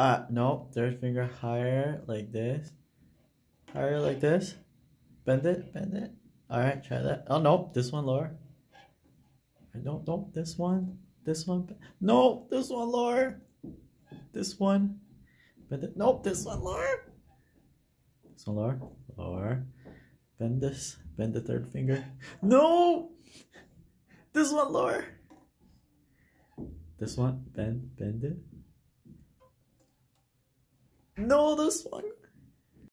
Uh, no, third finger higher like this. Higher like this. Bend it, bend it. Alright, try that. Oh, no, this one lower. No, no, this one. This one. No, this one lower. This one. Bend it. Nope, this one lower. This one lower. Lower. Bend this. Bend the third finger. No! This one lower. This one. Bend. Bend it. No, this one.